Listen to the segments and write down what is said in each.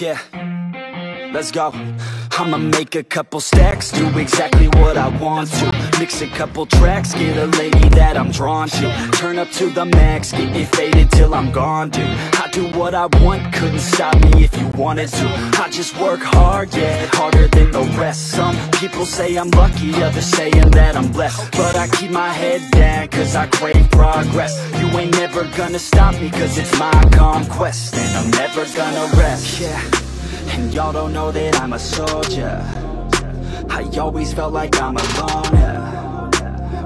Yeah, let's go. I'ma make a couple stacks, do exactly what I want to. Mix a couple tracks, get a lady I'm drawn to. Turn up to the max, get it faded till I'm gone, dude. I do what I want, couldn't stop me if you wanted to. I just work hard, yeah, harder than the rest. Some people say I'm lucky, others saying that I'm blessed. But I keep my head down, cause I crave progress. You ain't never gonna stop me, cause it's my conquest. And I'm never gonna rest, yeah. And y'all don't know that I'm a soldier I always felt like I'm a yeah.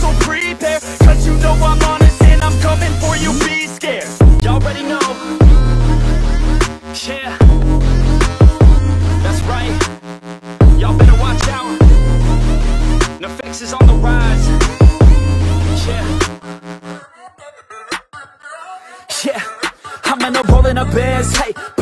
so prepare Cause you know I'm honest and I'm coming for you, be scared Y'all already know yeah, that's right. Y'all better watch out. NEFFEX is on the rise. Yeah. Yeah, I'm in a roll in a Benz, hey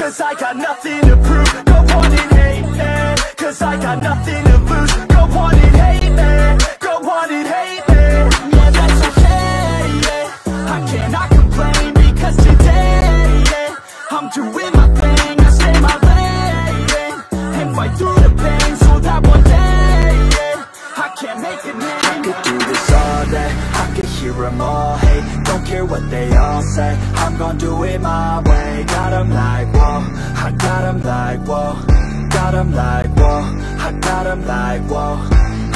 Cause I got nothing to prove. Go on and hate me Cause I got nothing to lose. Go on and hate me Go on and hate me Yeah, that's okay, yeah. I cannot complain because today, yeah I'm doing my thing, I stay my lane And fight through the pain so that one day, yeah I can make it name I could do this all day, I could hear them all care what they all say, I'm gonna do it my way. Got 'em like, whoa, I got 'em like, whoa. Got 'em like, whoa, I got 'em like, whoa.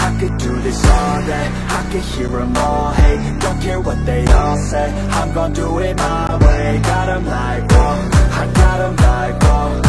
I could do this all day. I could hear them all. Hey, don't care what they all say. I'm gonna do it my way. Got 'em like, whoa. I got 'em like, whoa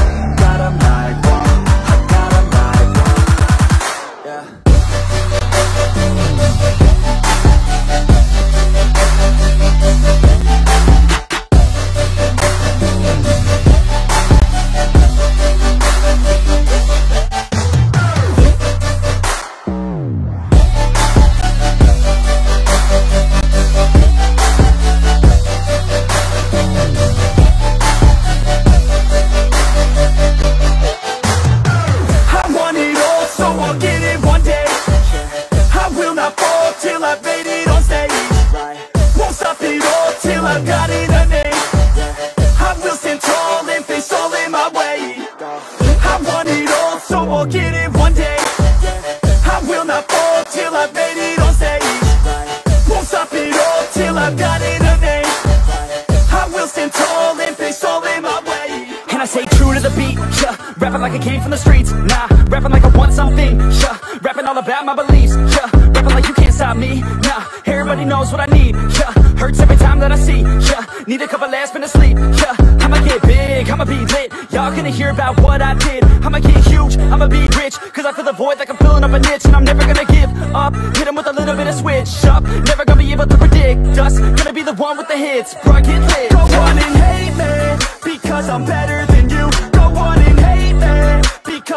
Rapping like I came from the streets, nah Rapping like I want something, yeah Rapping all about my beliefs, yeah Rapping like you can't stop me, nah Everybody knows what I need, yeah Hurts every time that I see, yeah Need a couple last minutes sleep, yeah I'ma get big, I'ma be lit. Y'all gonna hear about what I did. I'ma get huge, I'ma be rich. Cause I feel the void like I'm filling up a niche And I'm never gonna give up. Hit with a little bit of switch up. Never gonna be able to predict us. Gonna be the one with the hits, bro, get lit. Go on and hate me Because I'm better than you. Go on and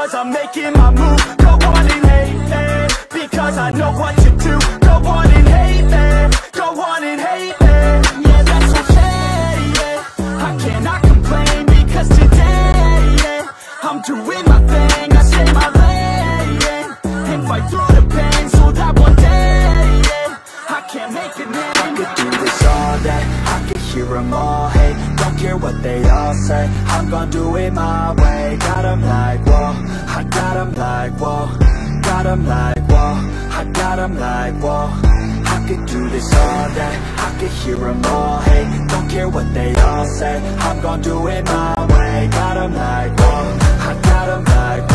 Because I'm making my move. Go on and hate me Because I know what you do. Go on and hate me Go on and hate me Yeah, that's okay, yeah. I cannot complain Because today, yeah I'm doing my thing. I stay my lane And fight through the pain So that one day, yeah I can make a name. I could do this all day. I could hear them all Hey, don't care what they all say. I'm gonna do it my way. Got 'em like, whoa I got got 'em like, whoa. Got Got 'em like, whoa. I got got 'em like, whoa. I could do this all day. I could hear them all Hey, don't care what they all say. I'm gonna do it my way. Got Got 'em like, whoa. I got got 'em like,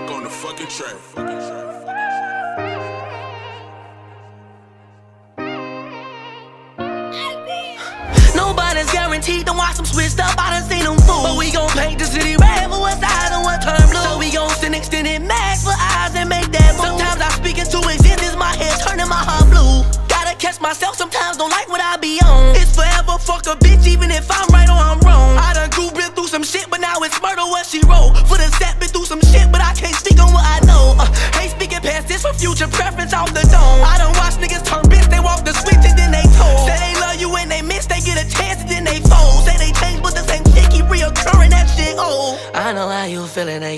D-Mac on the fucking track. Nobody's guaranteed to watch them switched up. I done seen them fool. But we gon'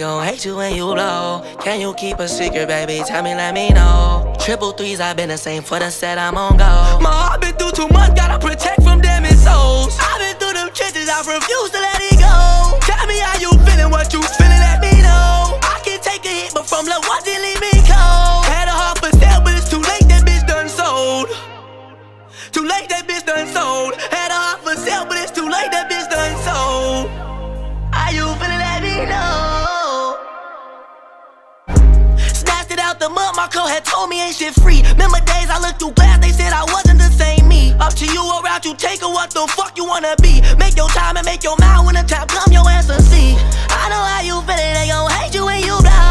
gon' hate you when you blow. Can you keep a secret, baby? Tell me, let me know. Triple threes, I've been the same for the set, I'm on go. My heart been through too much, gotta protect from damaged souls. I've been through them trenches, I refuse to let it go. Tell me how you feeling, what you feeling, let me know. I can take a hit, but from love, what did leave me cold? Had a heart for sale, but it's too late, that bitch done sold. Too late, that bitch done sold. Had a heart for sale, but it's too late, that bitch done sold. How you feeling, let me know. the mud, my coach had told me ain't shit free. Remember days I looked through glass, they said I wasn't the same me. Up to you around you take or what the fuck you wanna be. Make your time and make your mind when the time come, your answer see. I know how you feelin', they gon' hate you when you die.